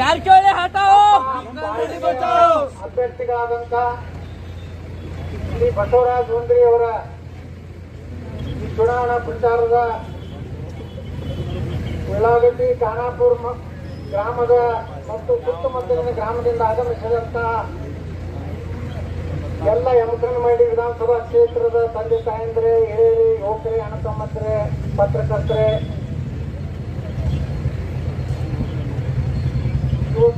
ಜಾರಕಿಹೊಳಿ ಹಟಾವೋ ಅಭ್ಯರ್ಥಿಗಳಾದಂತ ಶ್ರೀ ಬಸವರಾಜ ಮುಂದ್ರಿ ಅವರ ಚುನಾವಣಾ ಪ್ರಚಾರದ ಉಳ್ಳಾಗಡ್ಡಿ, ಖಾನಾಪುರ ಗ್ರಾಮದ ಮತ್ತು ಸುತ್ತಮುತ್ತಲಿನ ಗ್ರಾಮದಿಂದ ಆಗಮಿಸಿದಂತ ಎಲ್ಲ ಮಾಡಿ ವಿಧಾನಸಭಾ ಕ್ಷೇತ್ರದ ತಂದೆ ತಾಯಂದ್ರೆ, ಹಿರಿಯರಿ, ಯುವಕರೇ ತಮ್ಮಂದ್ರೆ ಪತ್ರಕರ್ತರೆ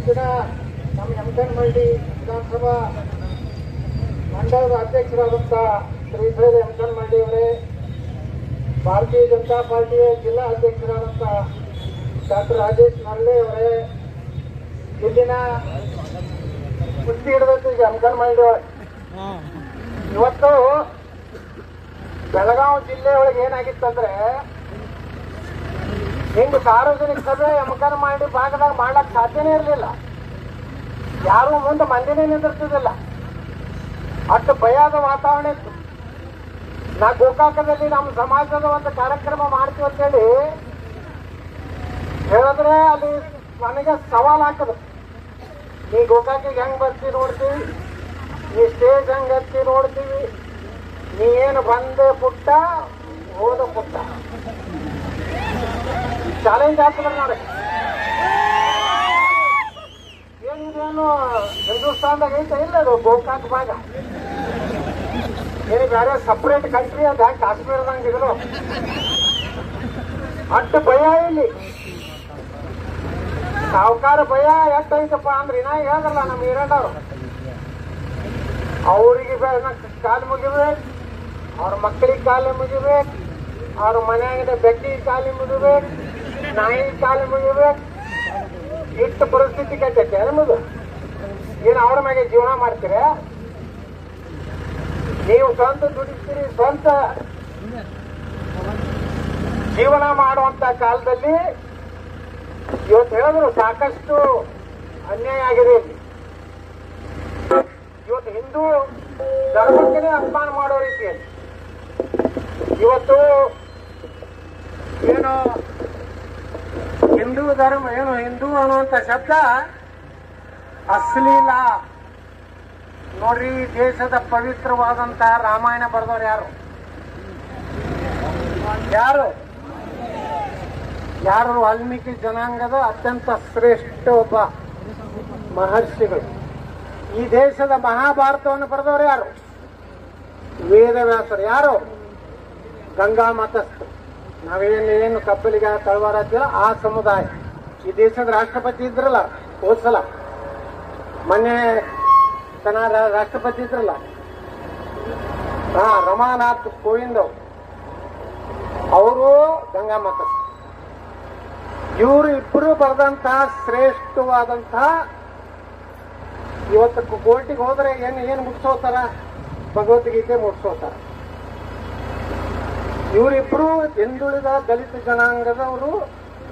ಇವತ್ತಿನ ನಮ್ಮ ಯಮಕನಮಳ್ಳಿ ವಿಧಾನಸಭಾ ಮಂಡಲದ ಅಧ್ಯಕ್ಷರಾದಂಥ ಶ್ರೀ ಸೈದ ಮಳ್ಳಿ ಅವರೇ ಭಾರತೀಯ ಜನತಾ ಪಾರ್ಟಿಯ ಜಿಲ್ಲಾ ಅಧ್ಯಕ್ಷರಾದಂಥ ಡಾಕ್ಟರ್ ರಾಜೇಶ್ ನರ್ಲೆ ಅವರೇ, ಇಲ್ಲಿನ ಕುಸ್ತಿ ಹಿಡಿದೈತಿ ಈಗ ಅವರೇ ಇವತ್ತು ಬೆಳಗಾವಿ ಜಿಲ್ಲೆ ಒಳಗೆ ಏನಾಗಿತ್ತಂದ್ರೆ ಹಿಂಗ್ ಸಾರ್ವಜನಿಕ ಸಭೆ ಯಮಕನ ಮಾಡಿ ಭಾಗದಾಗ ಮಾಡ್ಲಕ್ ಸಾಧ್ಯನೇ ಇರಲಿಲ್ಲ. ಯಾರು ಮುಂದೆ ಮಂದಿನೇ ನಿಂದಿರ್ತಿದಿಲ್ಲ ಅಷ್ಟು ಭಯದ ವಾತಾವರಣ ಇತ್ತು. ನಾ ಗೋಕಾಕದಲ್ಲಿ ನಮ್ಮ ಸಮಾಜದ ಒಂದು ಕಾರ್ಯಕ್ರಮ ಮಾಡ್ತೀವಿ ಅಂತೇಳಿ ಹೇಳಿದ್ರೆ ಅಲ್ಲಿ ನನಗೆ ಸವಾಲ್ ಹಾಕದು. ನೀ ಗೋಕಾಕಿಗೆ ಹೆಂಗ್ ಬರ್ತಿ ನೋಡ್ತೀವಿ? ನೀ ಸ್ಟೇಜ್ ಹೆಂಗ್ ಹತ್ತಿ ನೋಡ್ತೀವಿ? ನೀ ಏನು ಬಂದೆ ಪುಟ್ಟ, ಹೋದ ಪುಟ್ಟ? ಚಾಲೆಂಜ್ ಆಗ್ತದ ನೋಡಿ. ಏನಿದೇನು ಹಿಂದೂಸ್ತಾನ್ದಾಗ ಐತೆ, ಇಲ್ಲ ಅದು ಗೋಕಾಕ್ ಭಾಗ. ಏನು ಬೇರೆ ಸಪ್ರೇಟ್ ಕಂಟ್ರಿ ಅದ ಕಾಶ್ಮೀರದಂಗ ಇದ್ರು ಅಟ್ಟು ಭಯ ಇಲ್ಲಿ. ಸಾವುಕಾರ ಭಯ ಎಷ್ಟೈತಪ್ಪ ಅಂದ್ರೆ ಇನ್ನ ಹೇಳಲ್ಲ ನಮ್ಮ ಹಿರಣ್ಣವ್ರು ಅವರಿಗೆ ಕಾಲು ಮುಗಿಬೇಕು, ಅವ್ರ ಮಕ್ಕಳಿಗೆ ಕಾಲು ಮುಗಿಬೇಕು, ಅವ್ರ ಮನ್ಯಾಗಿನ ಬೆಕ್ಕಿಗೆ ಕಾಲಿ ಮುಗಿಬೇಕು. ನಾಯಿ ಕಾಲು ಮುಗಿದ ಇಷ್ಟು ಪರಿಸ್ಥಿತಿ ಕೆಟ್ಟೈತೆ ಏನು ಅವ್ರ ಮ್ಯಾಗೆ ಜೀವನ ಮಾಡ್ತೀರ? ನೀವು ಸ್ವಂತ ದುಡಿಸ್ತೀರಿ, ಸ್ವಂತ ಜೀವನ ಮಾಡುವಂತ ಕಾಲದಲ್ಲಿ ಇವತ್ತು ಹೇಳಿದ್ರು ಸಾಕಷ್ಟು ಅನ್ಯಾಯ ಆಗಿದೆ ಇಲ್ಲಿ. ಇವತ್ತು ಹಿಂದೂ ಧರ್ಮಕ್ಕೆ ಅಪಮಾನ ಮಾಡೋ ರೀತಿಯಲ್ಲಿ. ಇವತ್ತು ಏನು ಹಿಂದೂ ಧರ್ಮ ಏನು ಹಿಂದೂ ಅನ್ನುವಂತ ಶಬ್ದ? ಅಶ್ಲೀಲ. ನೋಡ್ರಿ ದೇಶದ ಪವಿತ್ರವಾದಂತ ರಾಮಾಯಣ ಬರೆದವ್ರು ಯಾರು? ಯಾರು? ಯಾರು ವಾಲ್ಮೀಕಿ ಜನಾಂಗದ ಅತ್ಯಂತ ಶ್ರೇಷ್ಠ ಒಬ್ಬ ಮಹರ್ಷಿಗಳು. ಈ ದೇಶದ ಮಹಾಭಾರತವನ್ನು ಬರೆದವರು ಯಾರು? ವೇದವ್ಯಾಸರು. ಯಾರು? ಗಂಗಾ ಮತಸ್ಥರು ನಾವೇನು ಏನು ಕಬ್ಬಲಿಗ ತಳವಾರ ಅಂತೀವೋ ಆ ಸಮುದಾಯ. ಈ ದೇಶದ ರಾಷ್ಟ್ರಪತಿ ಇದ್ರಲ್ಲ, ಹೋದ್ಸಲ. ಮೊನ್ನೆ ತನ ರಾಷ್ಟ್ರಪತಿ ಇದ್ರಲ್ಲ. ಹಾ ರಮಾನಾಥ್ ಕೋವಿಂದ್ ಅವ್ರು. ಅವರು ಗಂಗಾ ಮಾತ ಇವರು ಇಬ್ಬರು ಬರೆದಂತಹ ಶ್ರೇಷ್ಠವಾದಂತಹ ಇವತ್ತು ಕೋರ್ಟಿಗೆ ಹೋದ್ರೆ ಏನು ಏನು ಮುಟ್ಸೋತಾರ? ಭಗವದ್ಗೀತೆ ಮುಟ್ಸೋತಾರ. ಇವರಿಬ್ರು ಹಿಂದುಳಿದ ದಲಿತ ಜನಾಂಗದವರು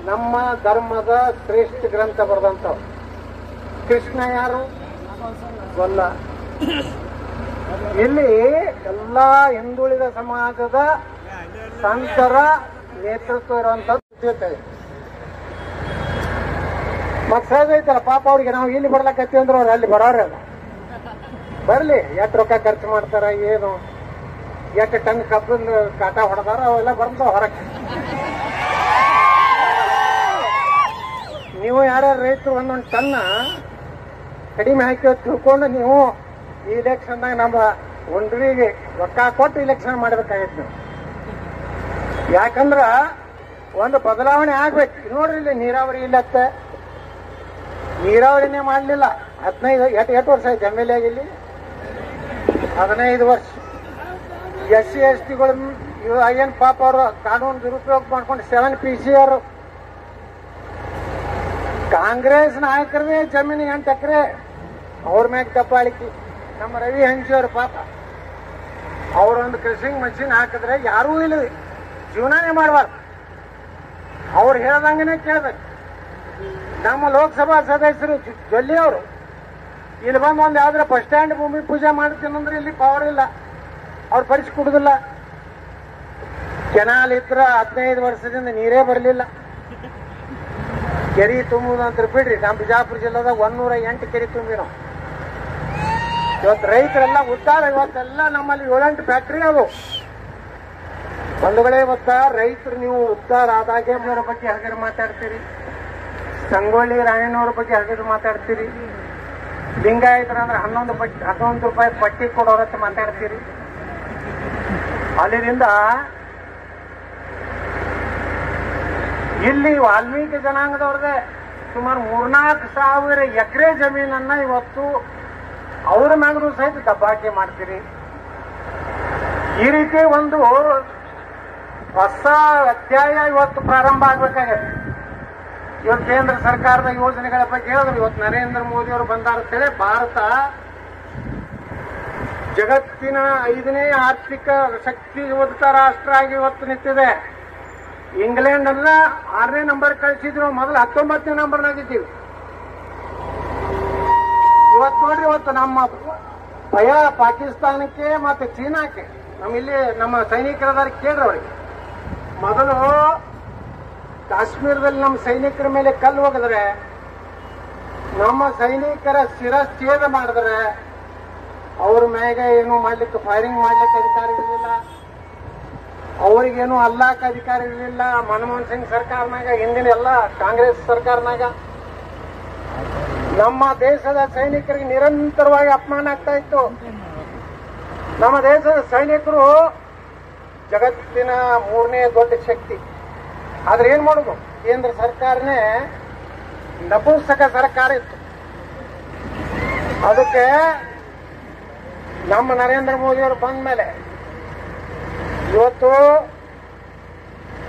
ನಮ್ಮ ಧರ್ಮದ ಶ್ರೇಷ್ಠ ಗ್ರಂಥ ಬರೆದಂಥವ್ರು. ಕೃಷ್ಣ ಯಾರು? ಗೊಲ್ಲ. ಇಲ್ಲಿ ಎಲ್ಲಾ ಹಿಂದುಳಿದ ಸಮಾಜದ ಸಂತರ ನೇತೃತ್ವ ಇರುವಂತದ್ದು ಮತ್ ಸಹಜ ಐತಲ್ಲ, ಪಾಪ ಅವ್ರಿಗೆ ನಾವು ಇಲ್ಲಿ ಬರ್ಲಾಕತ್ತೀವಿ ಅಂದ್ರೆ ಅವ್ರು ಅಲ್ಲಿ ಬರೋರಲ್ಲ. ಬರ್ಲಿ, ಎಷ್ಟು ರೊಕ್ಕ ಖರ್ಚು ಮಾಡ್ತಾರ, ಏನು? ಎಷ್ಟು ಟನ್ ಕಬ್ಬಿನ ಕಾಟ ಹೊಡೆದಾರ ಅವೆಲ್ಲ ಬರ್ತಾವ ಹೊರಕ್ಕೆ. ನೀವು ಯಾರ್ಯಾರು ರೈತರು ಒಂದೊಂದು ಟನ್ ಕಡಿಮೆ ಹಾಕಿ ತಿಳ್ಕೊಂಡು ನೀವು ಈ ಇಲೆಕ್ಷನ್ದಾಗ ನಮ್ಮ ಒಂದ್ರಿಗೆ ರೊಕ್ಕ ಕೊಟ್ಟು ಇಲೆಕ್ಷನ್ ಮಾಡಬೇಕಾಗಿತ್ತು. ನೀವು ಯಾಕಂದ್ರ ಒಂದು ಬದಲಾವಣೆ ಆಗ್ಬೇಕು. ನೋಡ್ರಿ ಇಲ್ಲಿ ನೀರಾವರಿ ಇಲ್ಲತ್ತ ನೀರಾವರಿನೇ ಮಾಡಲಿಲ್ಲ. ಹದಿನೈದು ಎಟ್ ಎಷ್ಟು ವರ್ಷ ಆಯ್ತು ಎಂ ಎಲ್ ಎ ಇಲ್ಲಿ ಹದಿನೈದು ವರ್ಷ. ಎಸ್ ಸಿ ಎಸ್ ಟಿಗಳು ಏನು ಪಾಪ ಅವರು ಕಾನೂನು ದುರುಪಯೋಗ ಮಾಡ್ಕೊಂಡು ಸೆವೆನ್ ಪಿ ಸಿ ಅವರು ಕಾಂಗ್ರೆಸ್ ನಾಯಕರದೇ ಜಮೀನು ಎಂಟು ಎಕರೆ ಅವ್ರ ಮ್ಯಾಗ ದಬ್ಬಾಳಿಕೆ. ನಮ್ಮ ರವಿ ಹಂಚಿಯವ್ರ ಪಾಪ. ಅವರೊಂದು ಕೃಷಿಂಗ್ ಮಷಿನ್ ಹಾಕಿದ್ರೆ ಯಾರೂ ಇಲ್ಲ. ಜೀವನಾನೇ ಮಾಡಬಾರ್ದು. ಅವ್ರು ಹೇಳ್ದಂಗನೆ ಕೇಳ್ಬೇಕು. ನಮ್ಮ ಲೋಕಸಭಾ ಸದಸ್ಯರು ಜೊಲ್ಲಿ ಅವರು. ಇಲ್ಲಿ ಬಂದು ಒಂದು ಯಾವ್ದಾರ ಬಸ್ ಸ್ಟ್ಯಾಂಡ್ ಭೂಮಿ ಪೂಜೆ ಮಾಡ್ತೀನಂದ್ರೆ ಇಲ್ಲಿ ಪವರ್ ಇಲ್ಲ. ಅವ್ರು ಪರಿಚಯ ಕುಡುದಿಲ್ಲ. ಕೆನಾಲ್ ಇದ್ರ ಹದಿನೈದು ವರ್ಷದಿಂದ ನೀರೇ ಬರಲಿಲ್ಲ. ಕೆರಿ ಅಂತ ಬಿಡ್ರಿ, ನಮ್ಮ ಬಿಜಾಪುರ ಜಿಲ್ಲೆದಾಗ ಒಂದೂರ ಎಂಟು ಕೆರಿ ತುಂಬಿರೋ ಇವತ್ತು ರೈತರೆಲ್ಲ ಉದ್ದಾರ ಇವತ್ತೆಲ್ಲ ನಮ್ಮಲ್ಲಿ ಏಳೆಂಟು ಫ್ಯಾಕ್ಟ್ರಿ ಅವು ಕಡೆ ಇವತ್ತ ರೈತರು ನೀವು ಉದ್ದಾರ ಆದಾಗೆ ಬಗ್ಗೆ ಹಗರು ಮಾತಾಡ್ತೀರಿ. ಸಂಗೊಳ್ಳಿ ರಾಯಣ್ಣವ್ರ ಬಗ್ಗೆ ಹಗರು ಮಾತಾಡ್ತೀರಿ. ಲಿಂಗಾಯತರ ಅಂದ್ರೆ ಹನ್ನೊಂದು ಪಟ್ಟಿ ಹನ್ನೊಂದು ರೂಪಾಯಿ ಪಟ್ಟಿ ಕೊಡೋರತ್ತ ಮಾತಾಡ್ತೀರಿ. ಅಲ್ಲಿಂದ ಇಲ್ಲಿ ವಾಲ್ಮೀಕಿ ಜನಾಂಗದವ್ರದೇ ಸುಮಾರು ಮೂರ್ನಾಲ್ಕು ಸಾವಿರ ಎಕರೆ ಜಮೀನನ್ನ ಇವತ್ತು ಅವರ ಮ್ಯಾಗ್ರೂ ಸಹಿತ ದಬ್ಬಾಕಿ ಮಾಡ್ತೀರಿ. ಈ ರೀತಿ ಒಂದು ಹೊಸ ಅಧ್ಯಾಯ ಇವತ್ತು ಪ್ರಾರಂಭ ಆಗ್ಬೇಕಾಗತ್ತೆ. ಇವತ್ತು ಕೇಂದ್ರ ಸರ್ಕಾರದ ಯೋಜನೆಗಳ ಬಗ್ಗೆ ಹೇಳಿದ್ರು. ಇವತ್ತು ನರೇಂದ್ರ ಮೋದಿ ಅವರು ಬಂದಾರ ಭಾರತ ಜಗತ್ತಿನ ಐದನೇ ಆರ್ಥಿಕ ಶಕ್ತಿಯುತ ರಾಷ್ಟ್ರ ಆಗಿ ಇವತ್ತು ನಿಂತಿದೆ. ಇಂಗ್ಲೆಂಡ್ ಅಲ್ಲ ಆರನೇ ನಂಬರ್ ಕಳಿಸಿದ್ರು. ಮೊದಲು ಹತ್ತೊಂಬತ್ತನೇ ನಂಬರ್ನಾಗಿದ್ದೀವಿ ಇವತ್ತು ನೋಡ್ರಿ, ಇವತ್ತು ನಮ್ಮ ಭಯ ಪಾಕಿಸ್ತಾನಕ್ಕೆ ಮತ್ತೆ ಚೀನಾಕ್ಕೆ. ನಮ್ಮ ಇಲ್ಲಿ ನಮ್ಮ ಸೈನಿಕರದಾರ ಕೇಳ್ರಿ ಅವ್ರಿಗೆ. ಮೊದಲು ಕಾಶ್ಮೀರದಲ್ಲಿ ನಮ್ಮ ಸೈನಿಕರ ಮೇಲೆ ಕಲ್ಲು ಹೋಗಿದ್ರೆ ನಮ್ಮ ಸೈನಿಕರ ಶಿರಚ್ಛೇದ ಮಾಡಿದ್ರೆ ಅವ್ರ ಮ್ಯಾಗ ಏನು ಮಾಡ್ಲಿಕ್ಕೆ ಫೈರಿಂಗ್ ಮಾಡ್ಲಿಕ್ಕೆ ಅಧಿಕಾರ ಇರಲಿಲ್ಲ. ಅವರಿಗೇನು ಅಲ್ಲಾಕ ಅಧಿಕಾರ ಇರಲಿಲ್ಲ. ಮನಮೋಹನ್ ಸಿಂಗ್ ಸರ್ಕಾರನಾಗ, ಹಿಂದಿನ ಎಲ್ಲ ಕಾಂಗ್ರೆಸ್ ಸರ್ಕಾರನಾಗ. ನಮ್ಮ ದೇಶದ ಸೈನಿಕರಿಗೆ ನಿರಂತರವಾಗಿ ಅಪಮಾನ ಆಗ್ತಾ ಇತ್ತು. ನಮ್ಮ ದೇಶದ ಸೈನಿಕರು ಜಗತ್ತಿನ ಮೂರನೇ ದೊಡ್ಡ ಶಕ್ತಿ. ಆದ್ರೆ ಏನ್ ಮಾಡುದು? ಕೇಂದ್ರ ಸರ್ಕಾರನೇ ನಪುಂಸಕ ಸರ್ಕಾರ ಇತ್ತು. ಅದಕ್ಕೆ ನಮ್ಮ ನರೇಂದ್ರ ಮೋದಿ ಅವರು ಬಂದ ಮೇಲೆ ಇವತ್ತು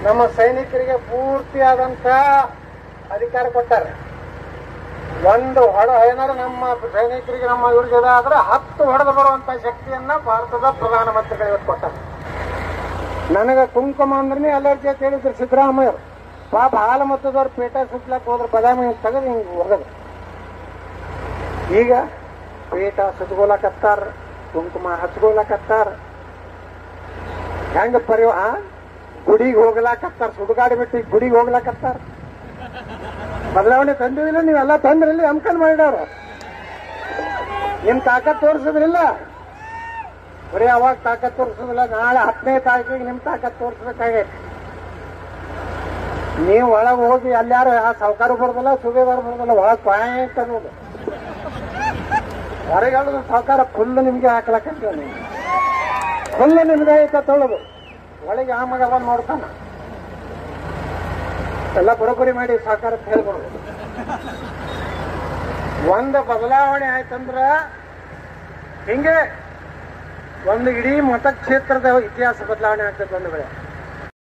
ನಮ್ಮ ಸೈನಿಕರಿಗೆ ಪೂರ್ತಿಯಾದಂತ ಅಧಿಕಾರ ಕೊಟ್ಟಾರೆ. ಒಂದು ಹೊಡ ಏನಾದ್ರು ನಮ್ಮ ಸೈನಿಕರಿಗೆ ನಮ್ಮ ಇವ್ರಿಗೆ ಆದ್ರೆ ಹತ್ತು ಹೊಡೆದು ಬರುವಂತ ಶಕ್ತಿಯನ್ನ ಭಾರತದ ಪ್ರಧಾನಮಂತ್ರಿಗಳು ಇವತ್ತು ಕೊಟ್ಟಾರೆ. ನನಗೆ ಕುಂಕುಮ ಅಂದ್ರೆ ಅಲರ್ಜಿ ಅಂತ ಹೇಳಿದ್ರು ಸಿದ್ದರಾಮಯ್ಯ ಪಾಪ ಹಾಲು ಮತ್ತದವ್ರು ಪೇಟ ಸುತ್ತಲಕ್ಕೆ ಹೋದ್ರೆ, ಬದಾಮಿ ತೆಗೆದು ಹಿಂಗೆ ಒಗದು ಈಗ ಪೇಟ ಸುತ್ಕೋಲಕತ್ತಾರ ಕುಂಕುಮ ಹಚ್ಕೊಳಕತ್ತಾರ. ಹೆಂಗ ಪರಿವ ಗುಡಿಗೆ ಹೋಗ್ಲಾಕತ್ತಾರ, ಸುಡುಗಾಡಿ ಬಿಟ್ಟು ಗುಡಿಗೆ ಹೋಗ್ಲಾಕತ್ತಾರ. ಬದಲಾವಣೆ ತಂದಿಲ್ಲ ನೀವೆಲ್ಲ ತಂದ್ರಿಲ್ಲ ಅಮ್ಕನ್ ಮಾಡಿದವ್ರ ನಿಮ್ ತಾಕತ್ ತೋರಿಸಿದ್ರಿಲ್ಲ. ಬರೀ ಅವಾಗ ತಾಕತ್ ತೋರಿಸೋದಿಲ್ಲ, ನಾಳೆ ಹತ್ತನೇ ತಾರೀಕಿಗೆ ನಿಮ್ ತಾಕತ್ ತೋರಿಸ್ಬೇಕಾಗೈತಿ. ನೀವು ಒಳಗೆ ಹೋಗಿ ಅಲ್ಯಾರು ಆ ಸಾವುಕಾರ ಬರ್ದಲ್ಲ ಸುಬೇದಾರ ಬರ್ದಲ್ಲ, ಒಳಗ್ ಪಾಯಿಂಟ್ ಅನ್ನೋದು. ಹೊರಗೆ ಸಹಕಾರ ಫುಲ್ ನಿಮ್ಗೆ ಹಾಕ್ಲಕ್ಕಂತ ನೀವು ಫುಲ್ ನಿಮ್ಗೆ ಐತ ತೊಳೆದು. ಒಳಗೆ ಆ ಮಗ ಬಂದು ನೋಡ್ತಾನ. ಎಲ್ಲ ಬರೋಬ್ಬರಿ ಮಾಡಿ ಸಹಕಾರ ಹೇಳ್ಕೊಡೋದು ಒಂದು ಬದಲಾವಣೆ ಆಯ್ತಂದ್ರ ಹಿಂಗೆ ಒಂದು ಇಡೀ ಮತಕ್ಷೇತ್ರದ ಇತಿಹಾಸ ಬದಲಾವಣೆ ಆಗ್ತದೆ ಒಂದು ವೇಳೆ